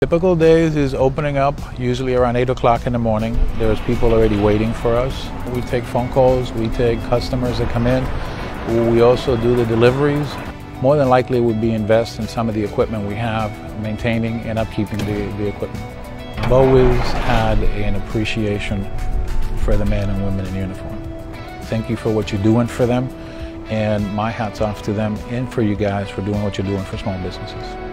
Typical days is opening up usually around 8 o'clock in the morning. There's people already waiting for us. We take phone calls, we take customers that come in. We also do the deliveries. More than likely we'll be invest in some of the equipment we have, maintaining and upkeeping the, the equipment. I've always had an appreciation for the men and women in uniform. Thank you for what you're doing for them and my hat's off to them and for you guys for doing what you're doing for small businesses.